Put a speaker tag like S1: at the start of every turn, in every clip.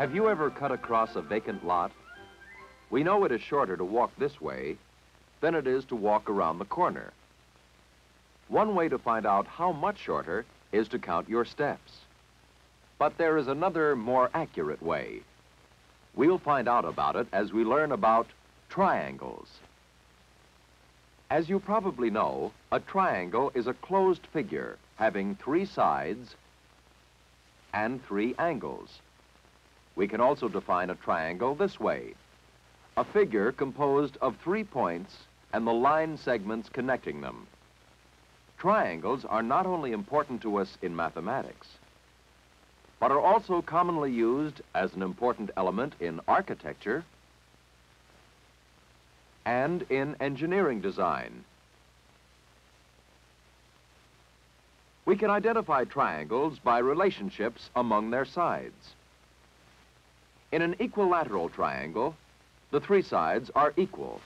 S1: Have you ever cut across a vacant lot? We know it is shorter to walk this way than it is to walk around the corner. One way to find out how much shorter is to count your steps. But there is another, more accurate way. We'll find out about it as we learn about triangles. As you probably know, a triangle is a closed figure having three sides and three angles. We can also define a triangle this way. A figure composed of three points and the line segments connecting them. Triangles are not only important to us in mathematics, but are also commonly used as an important element in architecture and in engineering design. We can identify triangles by relationships among their sides. In an equilateral triangle, the three sides are equal.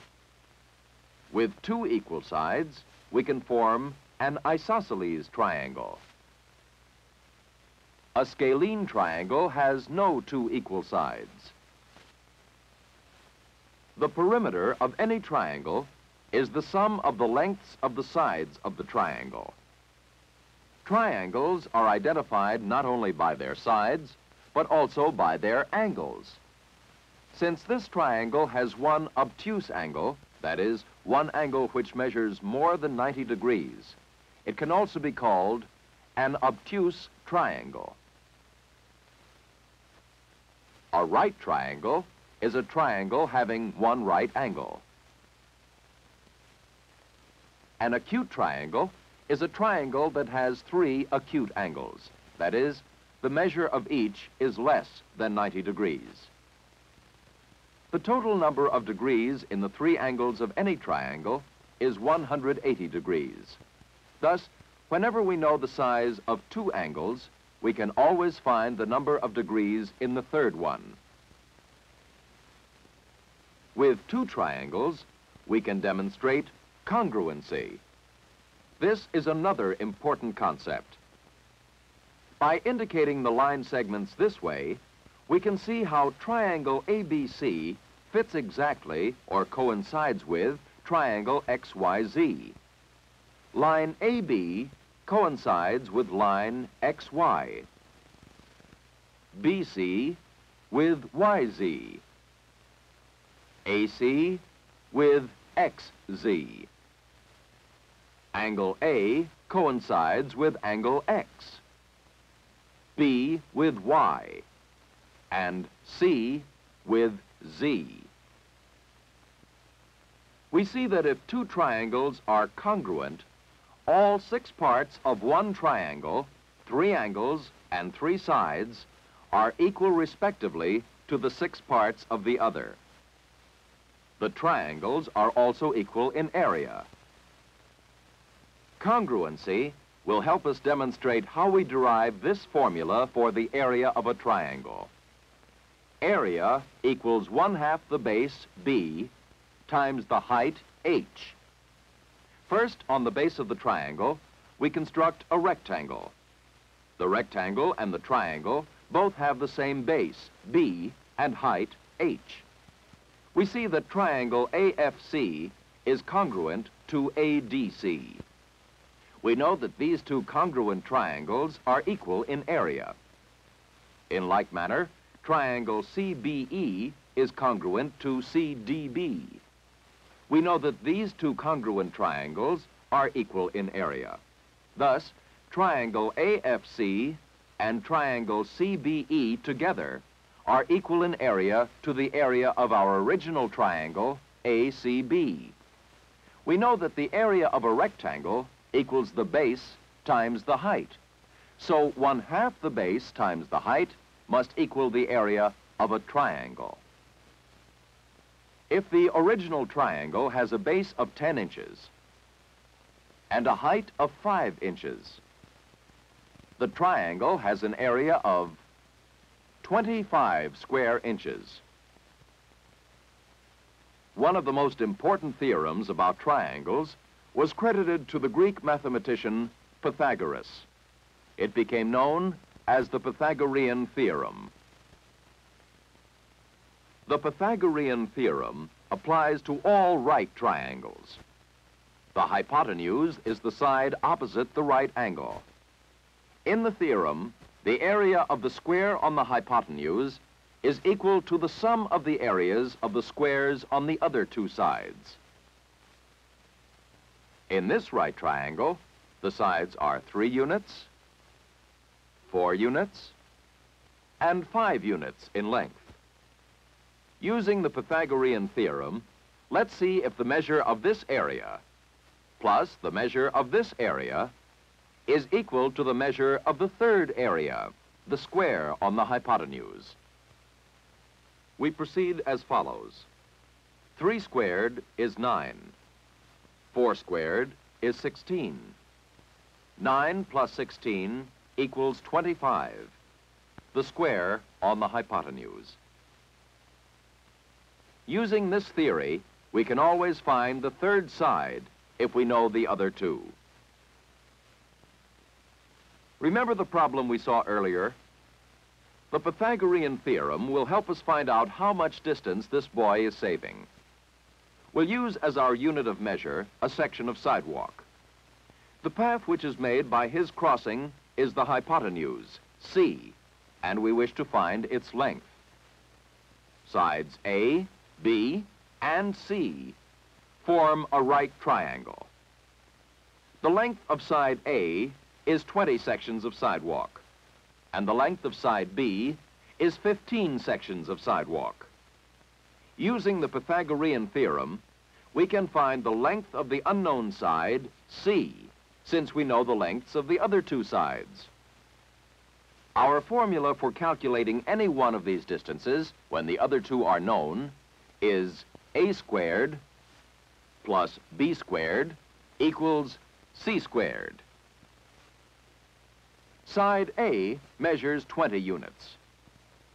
S1: With two equal sides, we can form an isosceles triangle. A scalene triangle has no two equal sides. The perimeter of any triangle is the sum of the lengths of the sides of the triangle. Triangles are identified not only by their sides, but also by their angles. Since this triangle has one obtuse angle, that is, one angle which measures more than 90 degrees, it can also be called an obtuse triangle. A right triangle is a triangle having one right angle. An acute triangle is a triangle that has three acute angles. That is, the measure of each is less than 90 degrees. The total number of degrees in the three angles of any triangle is 180 degrees. Thus, whenever we know the size of two angles, we can always find the number of degrees in the third one. With two triangles, we can demonstrate congruency. This is another important concept. By indicating the line segments this way, we can see how triangle ABC fits exactly or coincides with triangle XYZ. Line AB coincides with line XY. BC with YZ. AC with XZ. Angle A coincides with angle X. B with Y. And C with Z. We see that if two triangles are congruent, all six parts of one triangle, three angles and three sides, are equal respectively to the six parts of the other. The triangles are also equal in area. Congruency will help us demonstrate how we derive this formula for the area of a triangle. Area equals one half the base, B, times the height, H. First, on the base of the triangle, we construct a rectangle. The rectangle and the triangle both have the same base, B, and height, H. We see that triangle AFC is congruent to ADC we know that these two congruent triangles are equal in area. In like manner, triangle CBE is congruent to CDB. We know that these two congruent triangles are equal in area. Thus, triangle AFC and triangle CBE together are equal in area to the area of our original triangle, ACB. We know that the area of a rectangle equals the base times the height. So one half the base times the height must equal the area of a triangle. If the original triangle has a base of 10 inches and a height of 5 inches, the triangle has an area of 25 square inches. One of the most important theorems about triangles was credited to the Greek mathematician Pythagoras. It became known as the Pythagorean theorem. The Pythagorean theorem applies to all right triangles. The hypotenuse is the side opposite the right angle. In the theorem, the area of the square on the hypotenuse is equal to the sum of the areas of the squares on the other two sides. In this right triangle, the sides are 3 units, 4 units, and 5 units in length. Using the Pythagorean theorem, let's see if the measure of this area plus the measure of this area is equal to the measure of the third area, the square on the hypotenuse. We proceed as follows. 3 squared is 9. 4 squared is 16. 9 plus 16 equals 25, the square on the hypotenuse. Using this theory, we can always find the third side if we know the other two. Remember the problem we saw earlier? The Pythagorean theorem will help us find out how much distance this boy is saving. We'll use as our unit of measure a section of sidewalk. The path which is made by his crossing is the hypotenuse, C, and we wish to find its length. Sides A, B, and C form a right triangle. The length of side A is 20 sections of sidewalk, and the length of side B is 15 sections of sidewalk. Using the Pythagorean theorem, we can find the length of the unknown side, C, since we know the lengths of the other two sides. Our formula for calculating any one of these distances, when the other two are known, is a squared plus b squared equals c squared. Side A measures 20 units.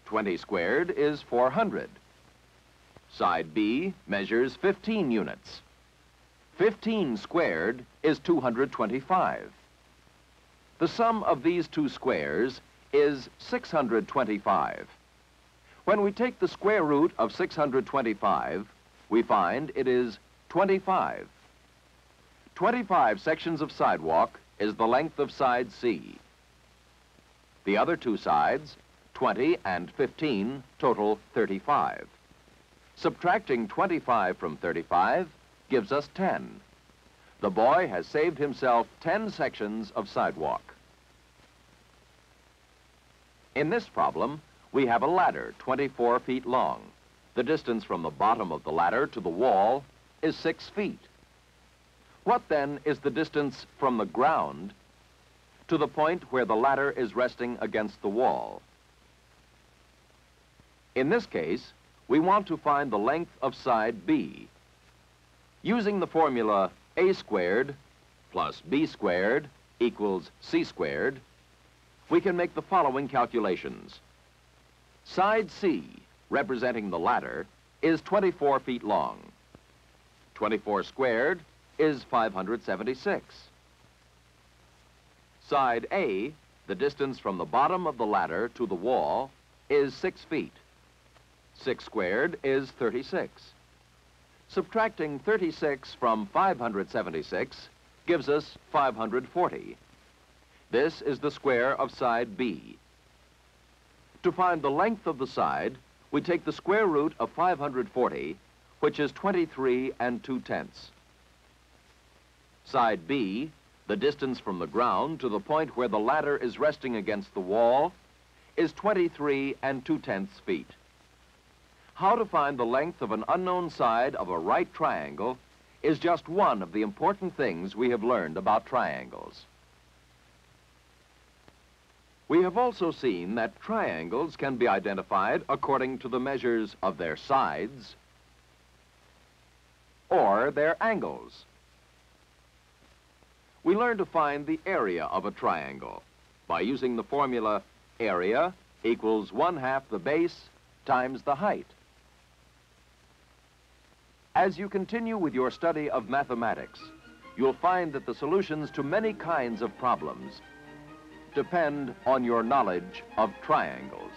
S1: 20 squared is 400. Side B measures 15 units. 15 squared is 225. The sum of these two squares is 625. When we take the square root of 625, we find it is 25. 25 sections of sidewalk is the length of side C. The other two sides, 20 and 15, total 35. Subtracting 25 from 35 gives us 10. The boy has saved himself 10 sections of sidewalk. In this problem, we have a ladder 24 feet long. The distance from the bottom of the ladder to the wall is 6 feet. What then is the distance from the ground to the point where the ladder is resting against the wall? In this case, we want to find the length of side B. Using the formula A squared plus B squared equals C squared, we can make the following calculations. Side C, representing the ladder, is 24 feet long. 24 squared is 576. Side A, the distance from the bottom of the ladder to the wall, is 6 feet. 6 squared is 36. Subtracting 36 from 576 gives us 540. This is the square of side B. To find the length of the side, we take the square root of 540, which is 23 and 2 tenths. Side B, the distance from the ground to the point where the ladder is resting against the wall, is 23 and 2 tenths feet. How to find the length of an unknown side of a right triangle is just one of the important things we have learned about triangles. We have also seen that triangles can be identified according to the measures of their sides or their angles. We learn to find the area of a triangle by using the formula area equals one half the base times the height. As you continue with your study of mathematics, you'll find that the solutions to many kinds of problems depend on your knowledge of triangles.